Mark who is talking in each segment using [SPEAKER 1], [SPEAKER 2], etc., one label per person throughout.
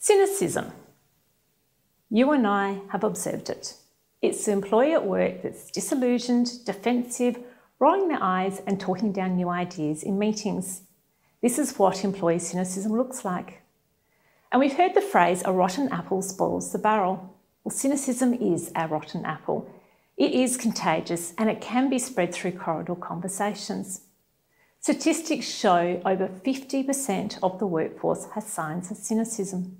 [SPEAKER 1] Cynicism. You and I have observed it. It's the employee at work that's disillusioned, defensive, rolling their eyes and talking down new ideas in meetings. This is what employee cynicism looks like. And we've heard the phrase, a rotten apple spoils the barrel. Well, cynicism is our rotten apple. It is contagious and it can be spread through corridor conversations. Statistics show over 50% of the workforce has signs of cynicism.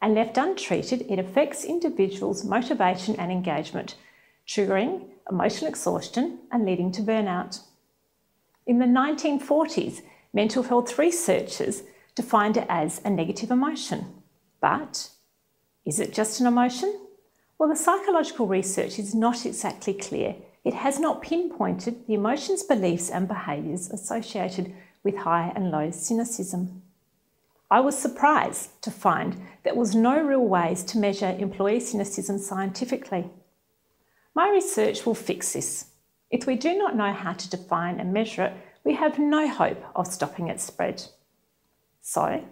[SPEAKER 1] And left untreated, it affects individuals' motivation and engagement, triggering emotional exhaustion and leading to burnout. In the 1940s, mental health researchers defined it as a negative emotion. But is it just an emotion? Well, the psychological research is not exactly clear. It has not pinpointed the emotions, beliefs, and behaviours associated with high and low cynicism. I was surprised to find there was no real ways to measure employee cynicism scientifically. My research will fix this. If we do not know how to define and measure it, we have no hope of stopping its spread. So,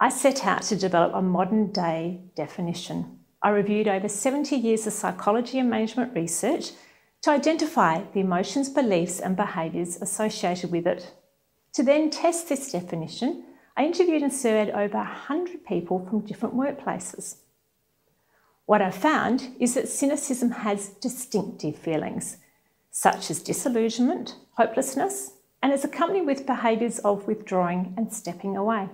[SPEAKER 1] I set out to develop a modern day definition. I reviewed over 70 years of psychology and management research to identify the emotions, beliefs, and behaviours associated with it. To then test this definition, I interviewed and surveyed over 100 people from different workplaces. What I found is that cynicism has distinctive feelings, such as disillusionment, hopelessness, and is accompanied with behaviours of withdrawing and stepping away.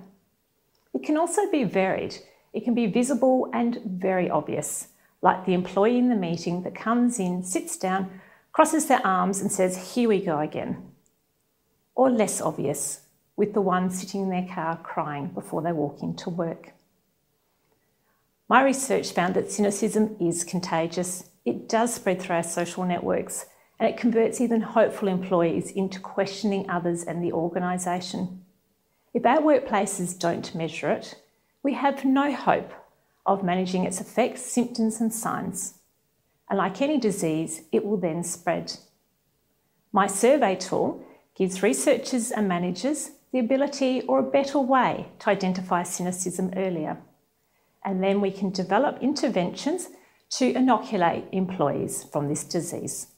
[SPEAKER 1] It can also be varied it can be visible and very obvious, like the employee in the meeting that comes in, sits down, crosses their arms, and says, Here we go again. Or less obvious, with the one sitting in their car crying before they walk into work. My research found that cynicism is contagious. It does spread through our social networks and it converts even hopeful employees into questioning others and the organisation. If our workplaces don't measure it, we have no hope of managing its effects, symptoms, and signs. And like any disease, it will then spread. My survey tool gives researchers and managers the ability or a better way to identify cynicism earlier. And then we can develop interventions to inoculate employees from this disease.